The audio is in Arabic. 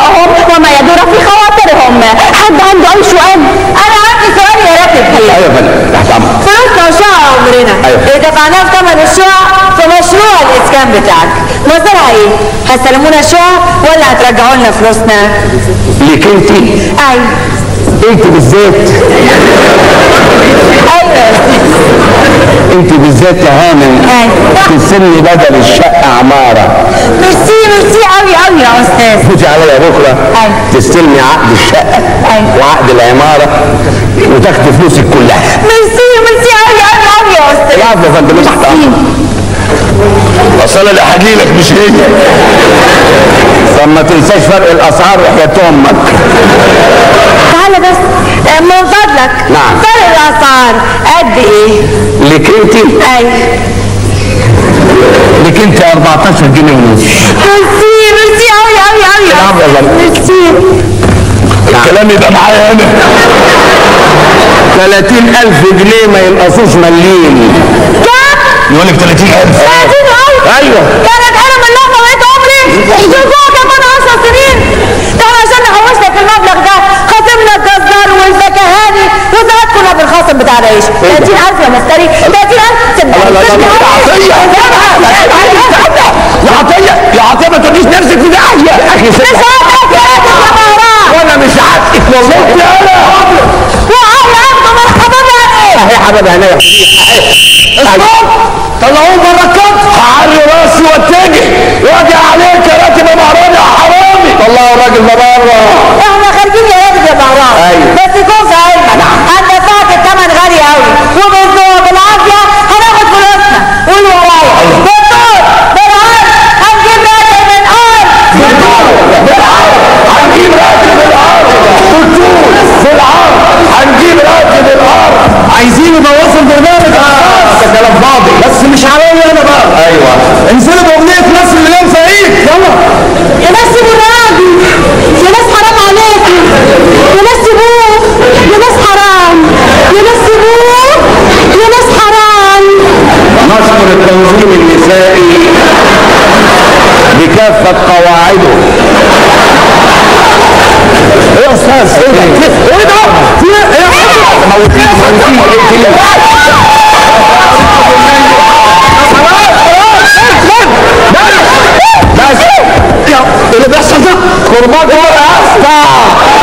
هم وما يدور في خواطرهم. حد عنده أي سؤال؟ أنا عندي سؤال يا راتب. هلا أيوه فندم تحت امرك فلوسنا وشقة عمرنا. أيوة. اللي دفعناه في ثمن الشقق في مشروع الإسكان بتاعك. مصدرها إيه؟ هتسلمونا الشقق ولا هترجعوا لنا فلوسنا؟ ليك أنت. أيوه أنت بالذات. أيوه. أنت بالذات يا هانم. أيوة. تسني بدل الشقة عمارة. تيجي عليا بكرة. تستلمي عقد الشقة. وعقد العمارة وتاخدي فلوسك كلها. ميرسي ميرسي قوي قوي قوي يا أستاذ. العفو يا فندم تحت. أصل أنا اللي هجي لك مش هي طب ما تنساش فرق الأسعار وحياة أمك. تعالى بس آه، من فضلك. نعم. فرق الأسعار قد إيه؟ ليك أنت؟ أيوه ليك أنت 14 جنيه ونص. قوي قوي قوي العفو يا الكلام يبقى معايا أنا 30000 جنيه ما ينقصوش مليم كام؟ يقول لك 30000 30 ألف أيوه كانت أنا من لحظه بقيت عمري أسبوع كمان 10 سنين ده إحنا عشان نحوش لك المبلغ ده خاصمنا الجزار والفكهاني وساعات كنا بالخصم بتاع العيش 30000 يا مفتري 30000 لا حبيبي عينيا اسكت طلعوه بره الكف راسي واتجه. واجي عليك يا راتب يا حرامي. طلعوا الراجل ده بره. إحنا خارجين يا راجل يا مهران أيوة. بس يكون في علمك أنا دفعت الثمن غالي قوي وبالذوق بالعافيه هناخد فلوسنا. قول ورايا بالدور بالعرض هنجيب راتب من ارض هنجيب راتب الأرض بالطول في العرض هنجيب راتب الأرض عايزين يبوظوا البرنامج آه ده كلام فاضي. بس مش عليا أنا بقى. أيوه. انزلوا بأغنية ناس مليون فريق. يلا. يا ناس الراجل يا ناس حرام عليكم يا ناس سيبوه يا ناس حرام. يا ناس سيبوه يا ناس حرام. نشكر التنظيم النسائي بكافة قواعده. إيه يا أستاذ؟ إيه ده؟ إيه ده؟ في إيه يا موتين موتين Ja, de beste. Kom maar door, hè. Sta.